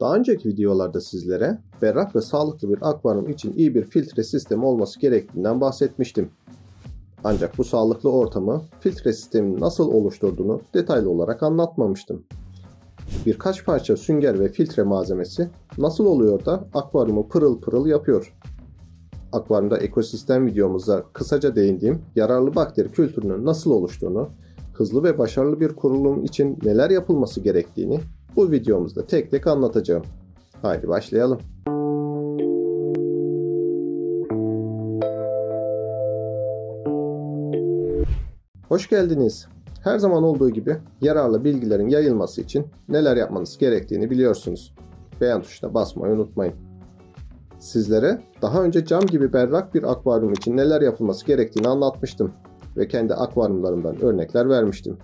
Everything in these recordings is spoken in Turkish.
Daha önceki videolarda sizlere berrak ve sağlıklı bir akvaryum için iyi bir filtre sistemi olması gerektiğinden bahsetmiştim. Ancak bu sağlıklı ortamı filtre sisteminin nasıl oluşturduğunu detaylı olarak anlatmamıştım. Birkaç parça sünger ve filtre malzemesi nasıl oluyor da akvaryumu pırıl pırıl yapıyor? Akvaryumda ekosistem videomuzda kısaca değindiğim yararlı bakteri kültürünün nasıl oluştuğunu, hızlı ve başarılı bir kurulum için neler yapılması gerektiğini bu videomuzda tek tek anlatacağım. Haydi başlayalım. Hoş geldiniz. Her zaman olduğu gibi yararlı bilgilerin yayılması için neler yapmanız gerektiğini biliyorsunuz. Beğen tuşuna basmayı unutmayın. Sizlere daha önce cam gibi berrak bir akvaryum için neler yapılması gerektiğini anlatmıştım ve kendi akvaryumlarımdan örnekler vermiştim.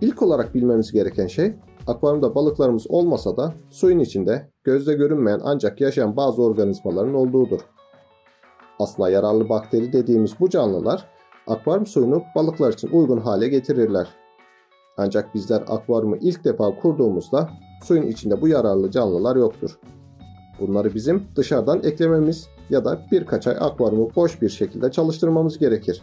İlk olarak bilmemiz gereken şey akvaryumda balıklarımız olmasa da suyun içinde gözle görünmeyen ancak yaşayan bazı organizmaların olduğudur. Aslında yararlı bakteri dediğimiz bu canlılar akvaryum suyunu balıklar için uygun hale getirirler. Ancak bizler akvaryumu ilk defa kurduğumuzda suyun içinde bu yararlı canlılar yoktur. Bunları bizim dışarıdan eklememiz ya da birkaç ay akvaryumu boş bir şekilde çalıştırmamız gerekir.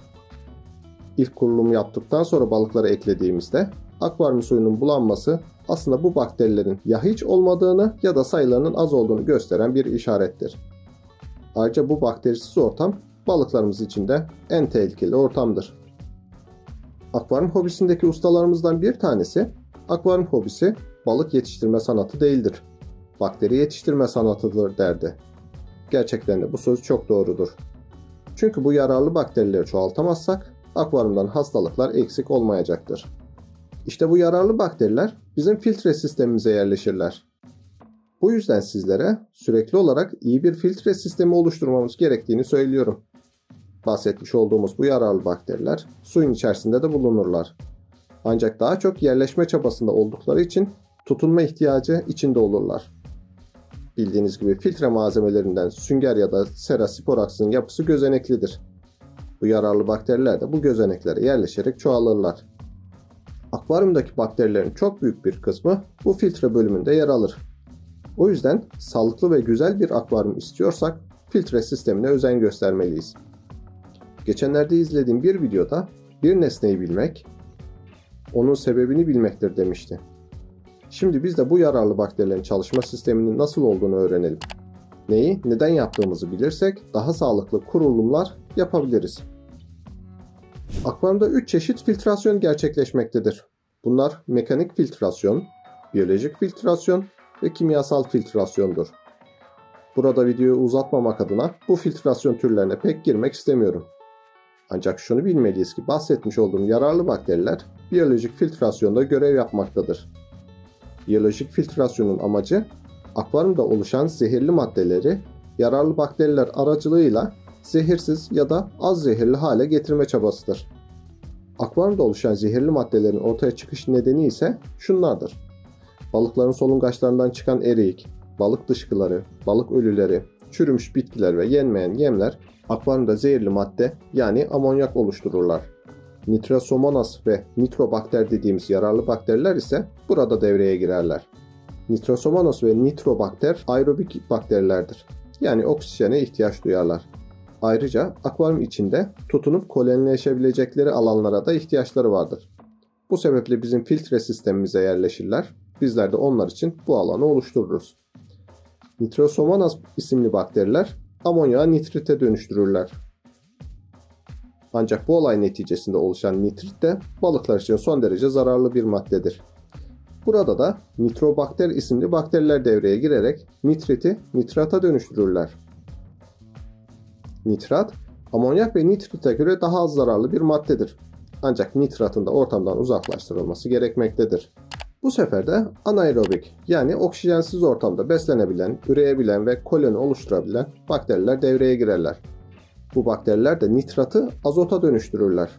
İlk kurulumu yaptıktan sonra balıkları eklediğimizde akvaryum suyunun bulanması aslında bu bakterilerin ya hiç olmadığını ya da sayılarının az olduğunu gösteren bir işarettir. Ayrıca bu bakterisiz ortam balıklarımız için de en tehlikeli ortamdır. Akvaryum hobisindeki ustalarımızdan bir tanesi, akvaryum hobisi balık yetiştirme sanatı değildir. Bakteri yetiştirme sanatıdır derdi. Gerçekten de bu söz çok doğrudur. Çünkü bu yararlı bakterileri çoğaltamazsak akvaryumdan hastalıklar eksik olmayacaktır. İşte bu yararlı bakteriler bizim filtre sistemimize yerleşirler. Bu yüzden sizlere sürekli olarak iyi bir filtre sistemi oluşturmamız gerektiğini söylüyorum. Bahsetmiş olduğumuz bu yararlı bakteriler suyun içerisinde de bulunurlar. Ancak daha çok yerleşme çabasında oldukları için tutunma ihtiyacı içinde olurlar. Bildiğiniz gibi filtre malzemelerinden sünger ya da sera sporaksın yapısı gözeneklidir. Bu yararlı bakteriler de bu gözeneklere yerleşerek çoğalırlar. Akvaryumdaki bakterilerin çok büyük bir kısmı bu filtre bölümünde yer alır. O yüzden sağlıklı ve güzel bir akvaryum istiyorsak filtre sistemine özen göstermeliyiz. Geçenlerde izlediğim bir videoda bir nesneyi bilmek, onun sebebini bilmektir demişti. Şimdi biz de bu yararlı bakterilerin çalışma sisteminin nasıl olduğunu öğrenelim. Neyi, neden yaptığımızı bilirsek daha sağlıklı kurulumlar yapabiliriz. Akvaryumda 3 çeşit filtrasyon gerçekleşmektedir. Bunlar mekanik filtrasyon, biyolojik filtrasyon ve kimyasal filtrasyondur. Burada videoyu uzatmamak adına bu filtrasyon türlerine pek girmek istemiyorum. Ancak şunu bilmeliyiz ki bahsetmiş olduğum yararlı bakteriler biyolojik filtrasyonda görev yapmaktadır. Biyolojik filtrasyonun amacı akvaryumda oluşan zehirli maddeleri yararlı bakteriler aracılığıyla zehirsiz ya da az zehirli hale getirme çabasıdır. Akvaryumda oluşan zehirli maddelerin ortaya çıkış nedeni ise şunlardır. Balıkların solungaçlarından çıkan eriyik, balık dışkıları, balık ölüleri, çürümüş bitkiler ve yenmeyen yemler akvaryumda zehirli madde yani amonyak oluştururlar. Nitrosomonas ve nitrobakter dediğimiz yararlı bakteriler ise burada devreye girerler. Nitrosomonas ve nitrobakter aerobik bakterilerdir. Yani oksijene ihtiyaç duyarlar. Ayrıca akvaryum içinde tutunup kolonileşebilecekleri alanlara da ihtiyaçları vardır. Bu sebeple bizim filtre sistemimize yerleşirler. Bizler de onlar için bu alanı oluştururuz. Nitrosomonas isimli bakteriler amonyağı nitrite dönüştürürler. Ancak bu olay neticesinde oluşan nitrit de balıklar için son derece zararlı bir maddedir. Burada da nitrobakter isimli bakteriler devreye girerek nitriti nitrata dönüştürürler. Nitrat, amonyak ve nitrite göre daha az zararlı bir maddedir. Ancak nitratın da ortamdan uzaklaştırılması gerekmektedir. Bu sefer de anaerobik yani oksijensiz ortamda beslenebilen, üreyebilen ve koloni oluşturabilen bakteriler devreye girerler. Bu bakteriler de nitratı azota dönüştürürler.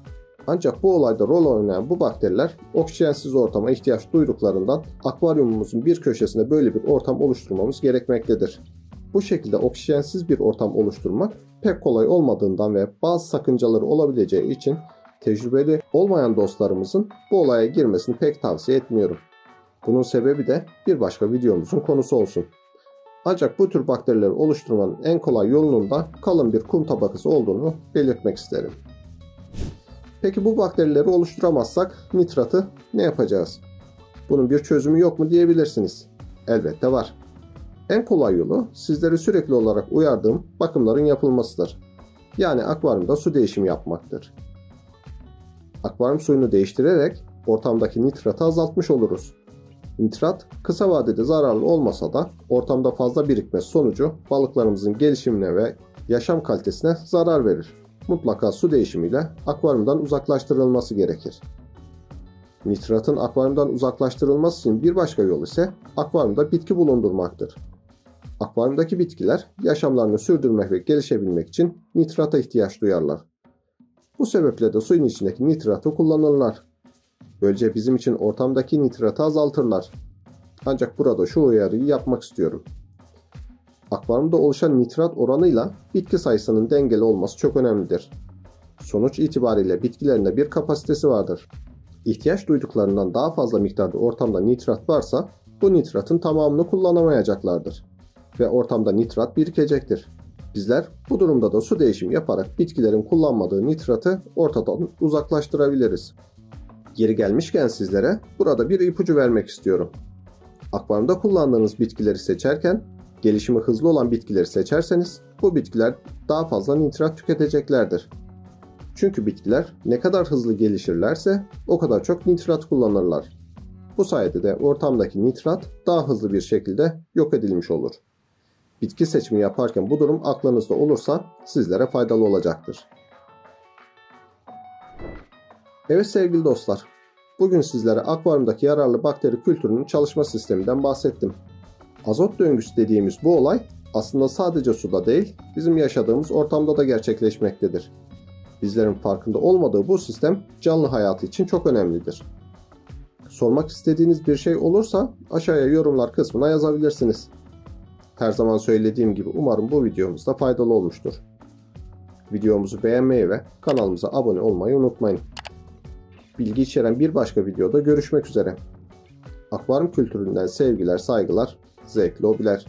Ancak bu olayda rol oynayan bu bakteriler oksijensiz ortama ihtiyaç duyduklarından akvaryumumuzun bir köşesinde böyle bir ortam oluşturmamız gerekmektedir. Bu şekilde oksijensiz bir ortam oluşturmak pek kolay olmadığından ve bazı sakıncaları olabileceği için tecrübeli olmayan dostlarımızın bu olaya girmesini pek tavsiye etmiyorum. Bunun sebebi de bir başka videomuzun konusu olsun. Ancak bu tür bakterileri oluşturmanın en kolay yolunun da kalın bir kum tabakası olduğunu belirtmek isterim. Peki bu bakterileri oluşturamazsak nitratı ne yapacağız? Bunun bir çözümü yok mu diyebilirsiniz. Elbette var. En kolay yolu sizleri sürekli olarak uyardığım bakımların yapılmasıdır. Yani akvaryumda su değişimi yapmaktır. Akvaryum suyunu değiştirerek ortamdaki nitratı azaltmış oluruz. Nitrat kısa vadede zararlı olmasa da ortamda fazla birikmesi sonucu balıklarımızın gelişimine ve yaşam kalitesine zarar verir. Mutlaka su değişimiyle akvaryumdan uzaklaştırılması gerekir. Nitratın akvaryumdan uzaklaştırılması için bir başka yol ise akvaryumda bitki bulundurmaktır. Akvaryumdaki bitkiler yaşamlarını sürdürmek ve gelişebilmek için nitrata ihtiyaç duyarlar. Bu sebeple de suyun içindeki nitratı kullanırlar. Böylece bizim için ortamdaki nitratı azaltırlar. Ancak burada şu uyarıyı yapmak istiyorum. Akvaryumda oluşan nitrat oranıyla bitki sayısının dengeli olması çok önemlidir. Sonuç itibariyle bitkilerinde bir kapasitesi vardır. İhtiyaç duyduklarından daha fazla miktarda ortamda nitrat varsa bu nitratın tamamını kullanamayacaklardır ve ortamda nitrat birikecektir. Bizler bu durumda da su değişimi yaparak bitkilerin kullanmadığı nitratı ortadan uzaklaştırabiliriz. Geri gelmişken sizlere burada bir ipucu vermek istiyorum. Akvaryumda kullandığınız bitkileri seçerken gelişimi hızlı olan bitkileri seçerseniz bu bitkiler daha fazla nitrat tüketeceklerdir. Çünkü bitkiler ne kadar hızlı gelişirlerse o kadar çok nitrat kullanırlar. Bu sayede de ortamdaki nitrat daha hızlı bir şekilde yok edilmiş olur. Bitki seçimi yaparken bu durum aklınızda olursa sizlere faydalı olacaktır. Evet sevgili dostlar, bugün sizlere akvaryumdaki yararlı bakteri kültürünün çalışma sisteminden bahsettim. Azot döngüsü dediğimiz bu olay aslında sadece suda değil, bizim yaşadığımız ortamda da gerçekleşmektedir. Bizlerin farkında olmadığı bu sistem canlı hayatı için çok önemlidir. Sormak istediğiniz bir şey olursa aşağıya yorumlar kısmına yazabilirsiniz. Her zaman söylediğim gibi umarım bu videomuz da faydalı olmuştur. Videomuzu beğenmeyi ve kanalımıza abone olmayı unutmayın. Bilgi içeren bir başka videoda görüşmek üzere. Akvaryum kültüründen sevgiler, saygılar, zevkli hobiler.